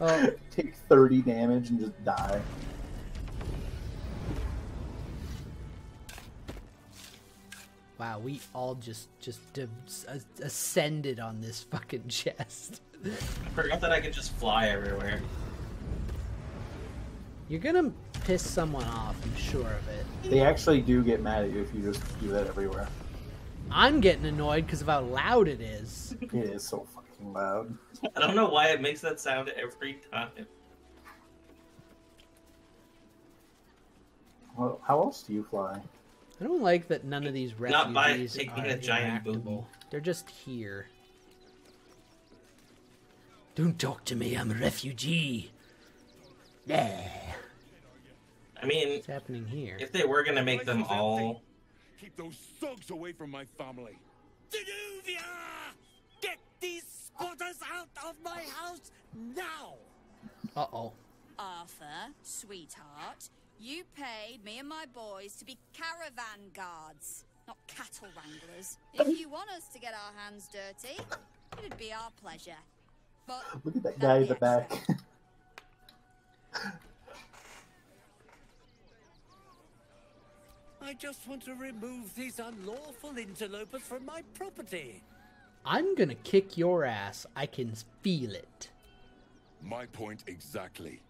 Oh. Take 30 damage and just die. Wow, we all just just ascended on this fucking chest. I forgot that I could just fly everywhere. You're gonna piss someone off, I'm sure of it. They actually do get mad at you if you just do that everywhere. I'm getting annoyed because of how loud it is. It is so fucking loud. I don't know why it makes that sound every time. Well, how else do you fly? I don't like that none of these Not by refugees taking are a giant interactable. They're just here. Don't talk to me. I'm a refugee. Yeah. I mean, What's happening here? if they were gonna make them all, Keep those thugs away from my family. Danuvia! Get these squatters out of my house now! Uh oh. Arfur, sweetheart, you paid me and my boys to be caravan guards, not cattle wranglers. If you want us to get our hands dirty, it'd be our pleasure. But Look at that guy in be the back. I just want to remove these unlawful interlopers from my property. I'm gonna kick your ass. I can feel it. My point exactly.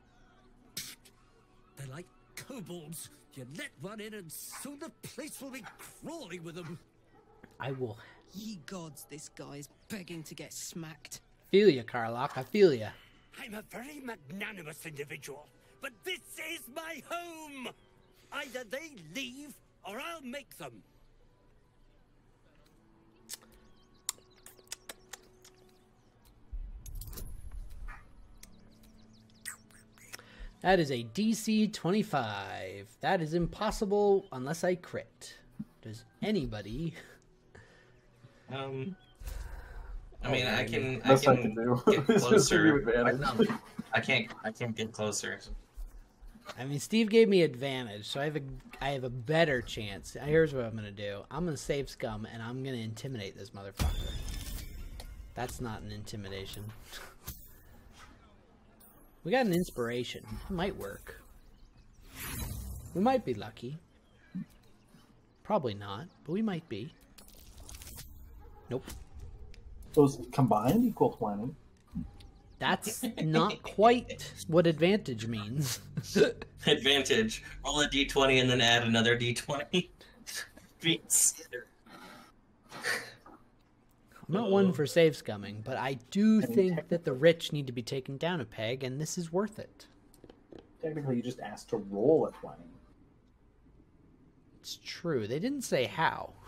They're like kobolds. You let one in and soon the place will be crawling with them. I will Ye gods, this guy's begging to get smacked. feel you, Karlach. I feel you. I'm a very magnanimous individual, but this is my home! Either they leave or I'll make them. That is a DC 25. That is impossible unless I crit. Does anybody? um, I mean, I can, I Best I can can do. get It's just give you closer. I, no, I can't, I can't get closer. I mean, Steve gave me advantage, so I have a I have a better chance. Here's what I'm gonna do. I'm gonna save scum, and I'm gonna intimidate this motherfucker. That's not an intimidation. we got an inspiration. It might work. We might be lucky. Probably not, but we might be. Nope. Those combined equal 20. That's not quite what advantage means. Advantage: roll a d20 and then add another d20. Beats. I'm not one for save scumming, but I do think that the rich need to be taken down a peg, and this is worth it. Technically, you just asked to roll a 20. It's true. They didn't say how.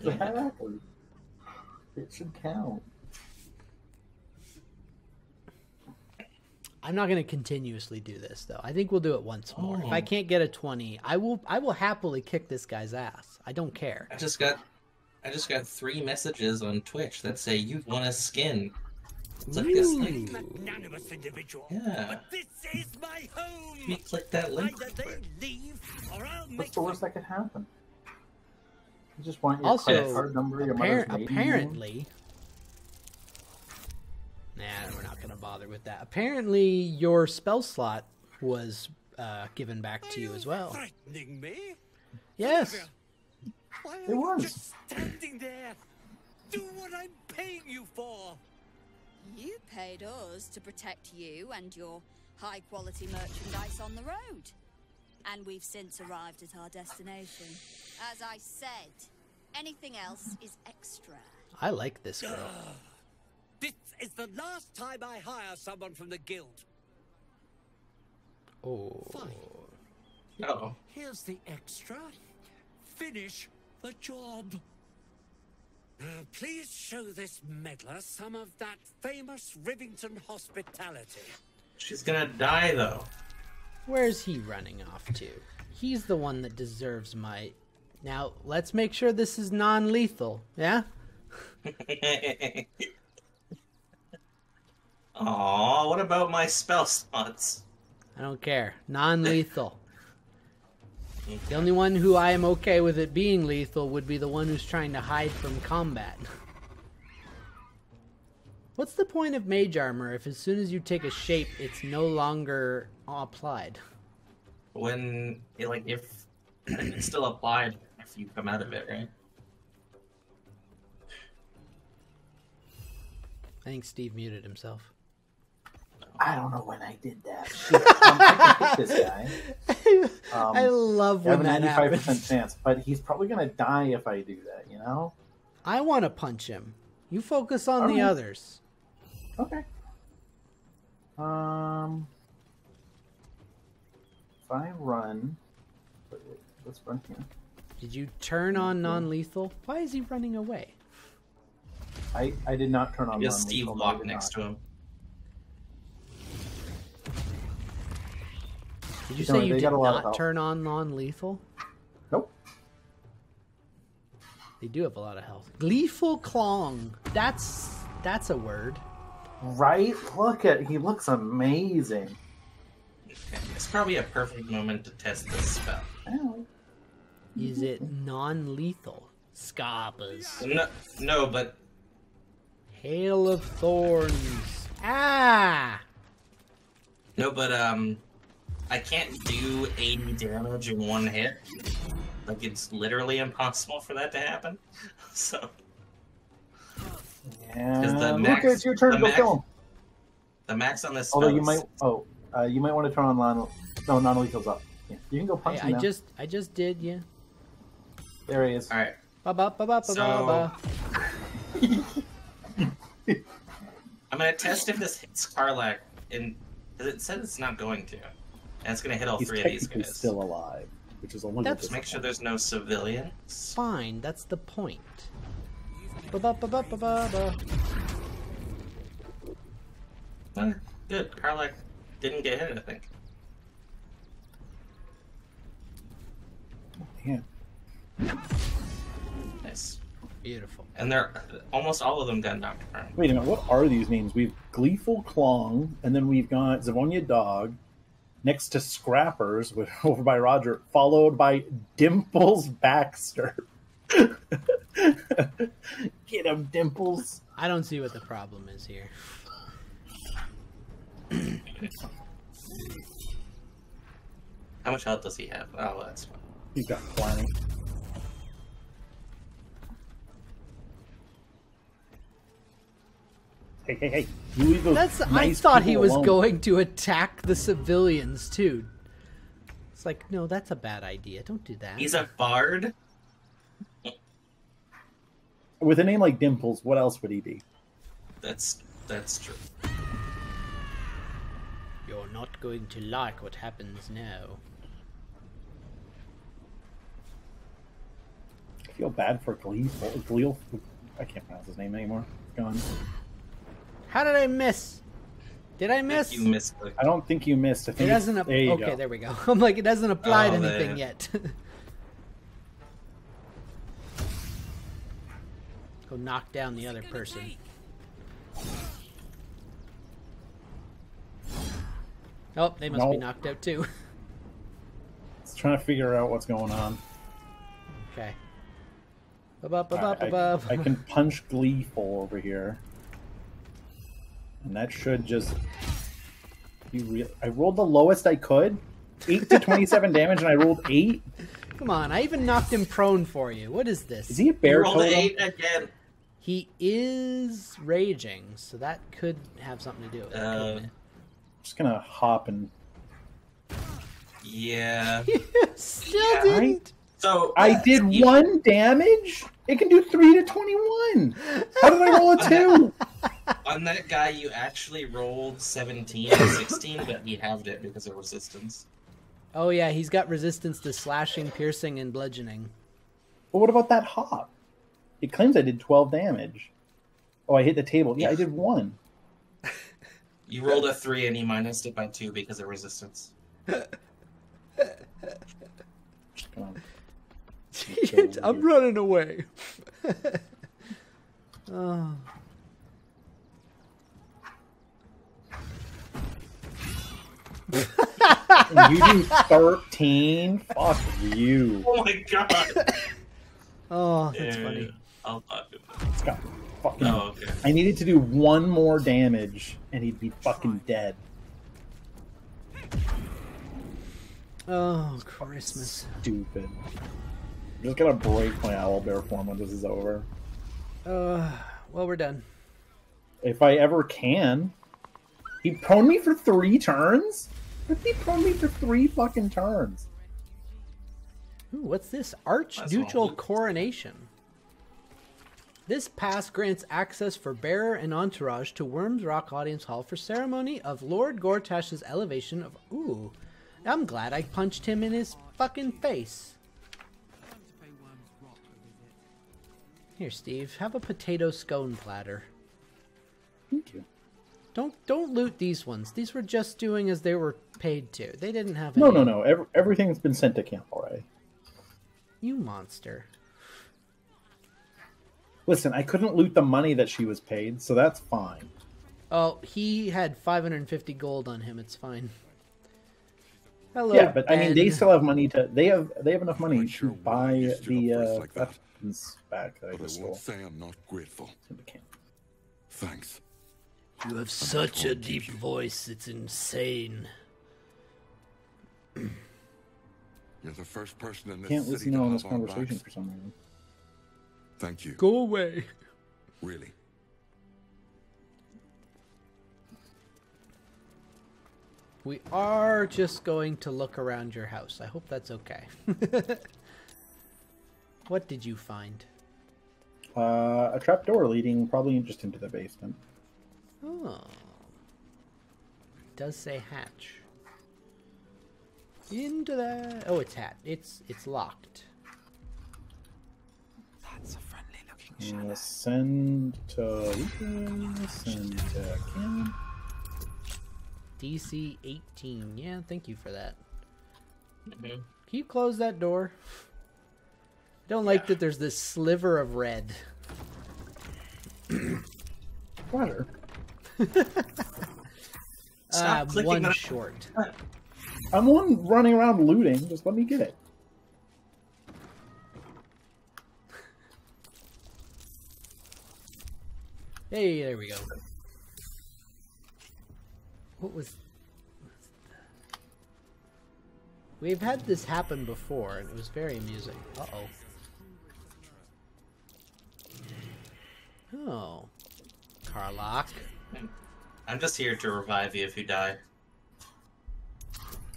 Exactly. It should count. I'm not going to continuously do this though. I think we'll do it once more. If I Oh. can't get a 20, I will I will happily kick this guy's ass. I don't care. I just got, I just got three messages on Twitch that say you want a skin. Click this link. Magnanimous individual. Yeah. But this is my home! You click that link. Either they leave or I'll What's make the worst them. that could happen? You just want your Also, credit card number, your mother's Appar- maiden name. apparently Nah, we're not going to bother with that. Apparently your spell slot was uh, given back to you as well. Threatening me? Yes. Why It are was. just standing there? Do what I'm paying you for. you paid us to protect you and your high quality merchandise on the road. And we've since arrived at our destination. As I said, anything else is extra. I like this girl. This is the last time I hire someone from the guild. Oh. Fine. Oh, Here's the extra. Finish the job. Now, please show this meddler some of that famous Rivington hospitality. she's gonna die though. Where's he running off to? He's the one that deserves my. Now, let's make sure this is non lethal, yeah? Aw, what about my spell slots? I don't care. Non lethal. The only one who I am okay with it being lethal would be the one who's trying to hide from combat. What's the point of mage armor if as soon as you take a shape, it's no longer applied? When it, like if it's still applied if you come out of it, right? I think Steve muted himself. I don't know when I did that. Shit, um, I can this guy. Um, I love I have when a that ninety-five percent happens. chance, but he's probably gonna die if I do that. You know? I want to punch him. You focus on the Alright. others. Okay. Um, if I run, wait, wait, let's run here. Did you turn on non-lethal? Why is he running away? I I did not turn on. Because run Steve lethal, walked next not. to him. Did you say you did a lot not turn on non-lethal? Nope. They do have a lot of health. Gleeful Clong. That's that's a word. Right? Look at he looks amazing. It's probably a perfect moment to test this spell. Ow. Is it non-lethal? Scarpers. No, no, but Hail of Thorns. Ah! no, but um, I can't do 80 damage in one hit. Like it's literally impossible for that to happen. So Yeah. the Look, max- it's your turn to go max- kill him. the max on this spell. Although you might. Oh, uh, you might want to turn on non. No, non-lethal's up. Yeah, you can go punch Hey, him I now. just I just did, yeah. There he is. All right. Ba ba ba ba ba So- ba. I'm gonna test if this hits Karlach, and 'cause it said it's not going to, and it's gonna hit all He's three of these technically guys. still alive, which is a little That's- Just make sure there's no civilians. Fine, that's the point. Ba ba ba ba ba ba ba. Eh, good. Karlach didn't get hit. I think. Yeah. Nice. Beautiful. And they're almost all of them got knocked prone. Wait a minute, what are these names? We've Gleeful Clong, and then we've got Zavonia Dog, next to Scrappers, with, over by Roger, followed by Dimples Baxter. Get him, Dimples. I don't see what the problem is here. How much health does he have? Oh, that's fine. He's got plenty. Hey, hey, hey! You leave those That's I thought he people was alone. going to attack the civilians too. It's like, no, that's a bad idea. Don't do that. He's a bard. With a name like Dimples, what else would he be? That's that's true. You're not going to like what happens now. I feel bad for Gleeful. Gleeful. I can't pronounce his name anymore. It's gone. How did I miss? Did I miss? You missed. The... I don't think you missed. I It think it's- doesn't. ap- there you okay, go. there we go. I'm like, it doesn't apply oh, to Oh, anything there. yet. Go knock down the other person. Oh, they must be knocked out too. It's trying to figure out what's going on. okay. Ba-ba, ba-ba, I, I- I can punch Gleeful over here, and that should just be real. I rolled the lowest I could, eight to twenty-seven damage, and I rolled eight. Come on, I even knocked him prone for you. What is this? Is he a bear rolled an totem? eight again. He is raging, so that could have something to do with it. Uh, I'm just gonna hop and. Yeah. it? Still Yeah, didn't. So I did you- one damage. It can do three to twenty-one. How did I roll a two? On that guy, you actually rolled 17 and 16, but he halved it because of resistance. Oh yeah, he's got resistance to slashing, piercing, and bludgeoning. But what about that hop? It claims I did twelve damage. Oh, I hit the table. Yeah, I did one. You rolled a 3 and he minused it by 2 because of resistance. Just gonna- I'm running away. oh. you do thirteen. Fuck you. Oh my god! Oh, that's Yeah, funny. I'll talk to him. It's got fucking. Oh, okay. I needed to do one more damage, and he'd be fucking dead. Oh, Christmas. Stupid. I'm just gonna break my owlbear form when this is over. Uh, well, we're done. If I ever can. He prone me for three turns? What did he prone me for three fucking turns? Ooh, what's this? That's Archducal. Coronation. This pass grants access for bearer and entourage to Wyrm's Rock Audience Hall for ceremony of Lord Gortash's elevation of. Ooh, I'm glad I punched him in his fucking face. Here, Steve, have a potato scone platter. Thank you. Don't don't loot these ones. These were just doing as they were paid to. They didn't have. No, any- no, no. Every, everything's been sent to camp already. You monster. Listen, I couldn't loot the money that she was paid, so that's fine. Oh, he had 550 gold on him. It's fine. Hello. yeah, but I mean, they still have money to. They have they have enough money Quite to buy the up for us uh, like that. weapons back that I But just I won't say I'm not grateful. in the camp. Thanks. You have such a deep voice. It's insane. You're the first person in this Can't city listen to in on have this our conversation backs. for some reason. Thank you. Go away. Really. We are just going to look around your house. I hope that's okay. what did you find? Uh, a trap door leading probably just into the basement. Oh. It does say hatch. Into the Oh, it's hat. It's it's locked. That's a friendly looking Uh, send to send to cannon. DC 18. Yeah, thank you for that. Mhm. Can you close that door? I don't like that there's this sliver of red. Water. Uh, clicking one on- short. I'm one running around looting. Just let me get it. Hey, there we go. What was... We've had this happen before, and it was very amusing. Uh-oh. Oh. Karlach. I'm just here to revive you if you die.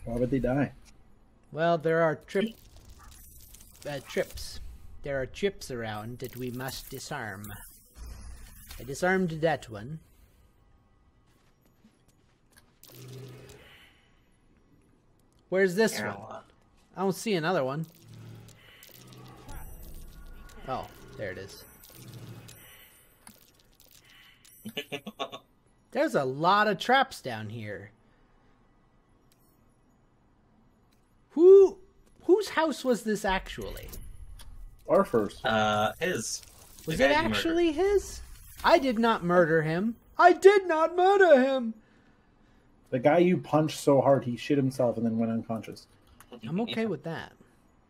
Why would they die? Well, there are trip... Uh, trips. There are chips around that we must disarm. I disarmed that one. Where's this one? I don't see another one. Oh, there it is. There's a lot of traps down here. Who whose house was this actually? Our first. Uh, his. Was it guy you murdered. actually his? I did not murder him. I did not murder him. The guy you punched so hard he shit himself and then went unconscious. I'm okay with that.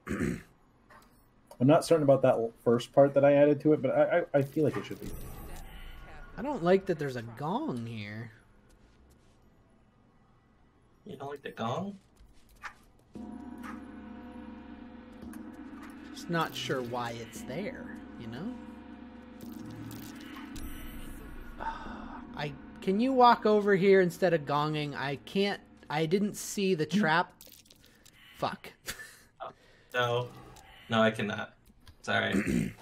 I'm not certain about that first part that I added to it, but I, I, I feel like it should be. I don't like that there's a gong here. You don't like the gong? Just not sure why it's there, you know? I can you walk over here instead of gonging? I can't I didn't see the trap. Fuck. No. No, I cannot. Sorry.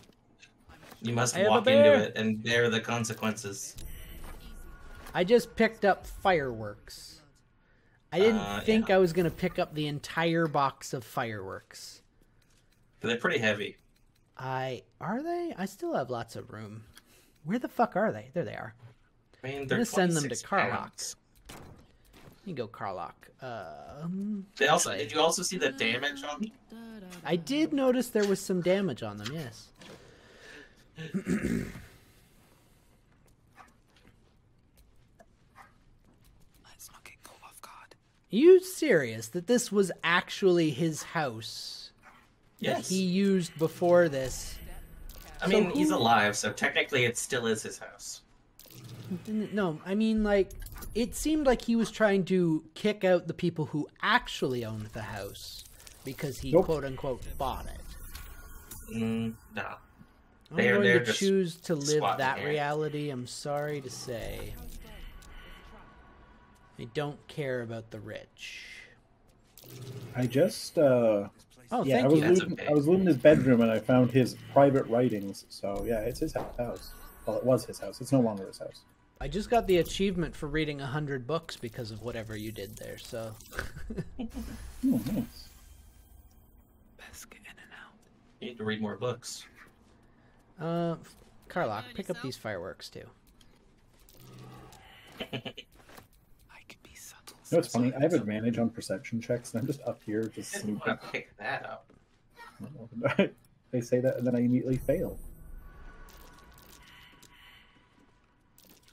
you must I walk into it and bear the consequences. I just picked up fireworks. I didn't Uh, think yeah. I was gonna pick up the entire box of fireworks. They're pretty heavy. I are they? I still have lots of room. Where the fuck are they? There they are. I mean, I'm they're gonna send them to 26 Karlach. You go, Karlach. Um, They also did you also see the damage on them? I did notice there was some damage on them. Yes. Let's not get caught off guard. you serious that this was actually his house that Yes. he used before this? I mean, So he's alive, so technically it still is his house. No, I mean like it seemed like he was trying to kick out the people who actually owned the house because he Nope. quote unquote bought it. Mm, no. I'm They're- going they're to choose to live that reality. I'm sorry to say. I don't care about the rich. I just uh Oh, yeah, I was you. Looting, okay. I was looting his bedroom and I found his private writings. So yeah, it's his house. Well, it was his house. It's no longer his house. I just got the achievement for reading a hundred books because of whatever you did there. So Oh, nice. best get in and out. You need to read more books. Uh, Karlach, pick up these fireworks too. I could be subtle. You know, it's funny. I have advantage on perception checks, and I'm just up here just I sneaking. want to pick that up. they say that, and then I immediately fail.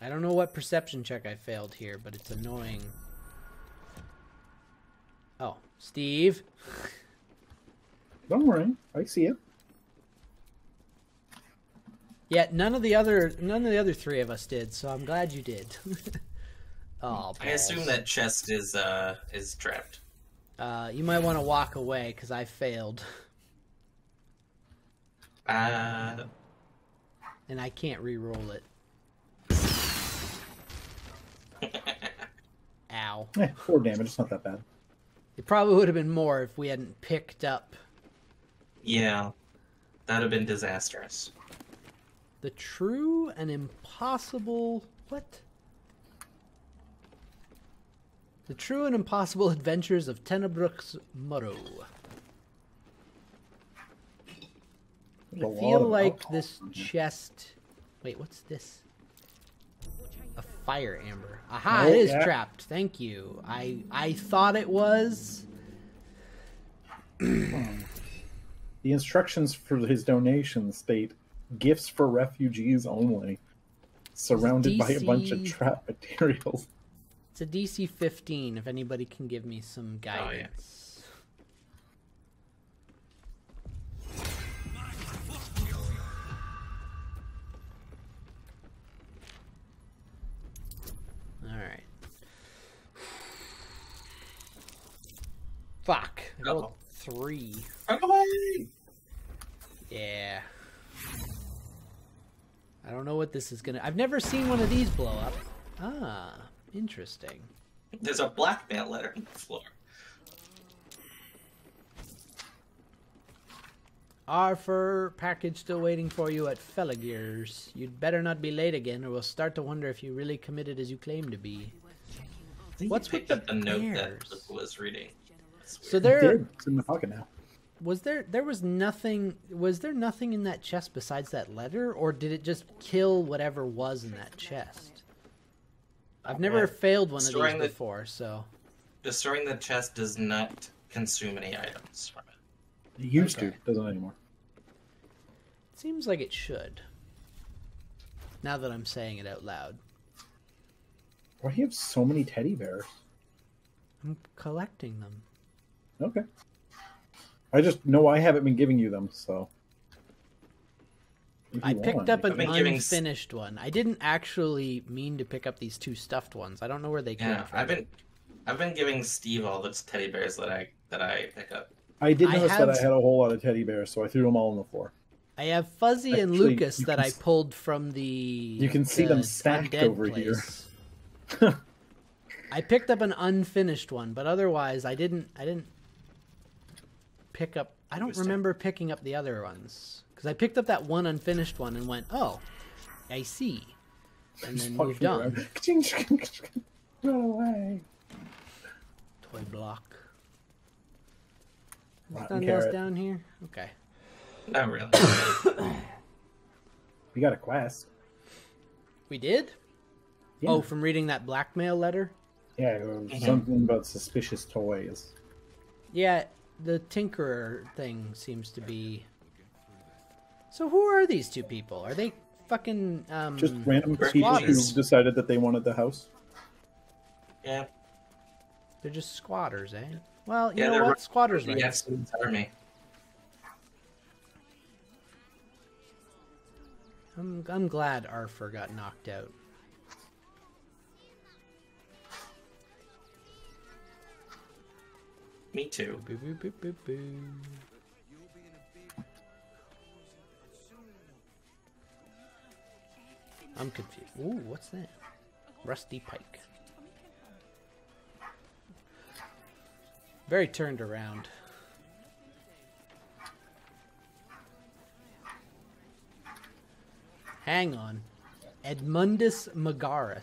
I don't know what perception check I failed here, but it's annoying. Oh, Steve. Don't worry, I see it. Yeah, none of the other none of the other three of us did, so I'm glad you did. oh, I assume that chest is uh is trapped. Uh, you might want to walk away because I failed, Uh, and I can't re-roll it. Ow! Eh, four damage. It's not that bad. It probably would have been more if we hadn't picked up yeah, that'd have been disastrous. The true and impossible. What? The true and impossible adventures of Tenebrooks a I feel like this chest. Wait, what's this? A fire amber. Aha! Oh, it is yeah. trapped. Thank you. I I thought it was. The instructions for his donation state gifts for refugees only, surrounded by a bunch of trap materials. It's a DC 15. If anybody can give me some oh, yeah. guidance. All right. Fuck. I rolled Uh-oh. three. Run! Yeah. I don't know what this is gonna. I've never seen one of these blow up. Ah, interesting. There's a blackmail letter on the floor. Arfur, package still waiting for you at Felogyr's. You'd better not be late again, or we'll start to wonder if you really committed as you claim to be. What's with picked the up the note that was reading. So weird. there Did. It's in my pocket now. Was there there was nothing was there nothing in that chest besides that letter, or did it just kill whatever was in that chest? I've never Yeah. failed one of Storing these the- before, so Destroying the chest does not consume any items from it. It used Okay. to. Doesn't anymore. it seems like it should. Now that I'm saying it out loud, Why do you have so many teddy bears? I'm collecting them. Okay. I just know I haven't been giving you them, so. I you picked want, up an been giving unfinished one. I didn't actually mean to pick up these two stuffed ones. I don't know where they came Yeah, from. I've been I've been giving Steve all the teddy bears that I that I pick up. I did I notice have- that I had a whole lot of teddy bears, so I threw them all on the floor. I have Fuzzy and Lucas that can I s- pulled from the. You can see them stacked over here. I picked up an unfinished one, but otherwise I didn't. I didn't pick up. I don't Interesting. remember picking up the other ones because I picked up that one unfinished one and went, "Oh, I see," and then walking moved on. Run away. Toy block. Nothing else down here? Okay. Not really. You got a quest. We did? Yeah. Oh, from reading that blackmail letter? Yeah, it was something about suspicious toys. Yeah, the Tinkerer thing seems to be. So who are these two people? Are they fucking um Just random Refugees. people who decided that they wanted the house. yeah. They're just squatters, eh? Well, you Yeah, know what? Squatters The Yes, Epstein's army. I'm I'm glad Arfur got knocked out. Me too. Boo, boo, boo, boo, boo. I'm confused. Ooh, what's that? Rusty pike. Very turned around. Hang on. Edmundus Megaris.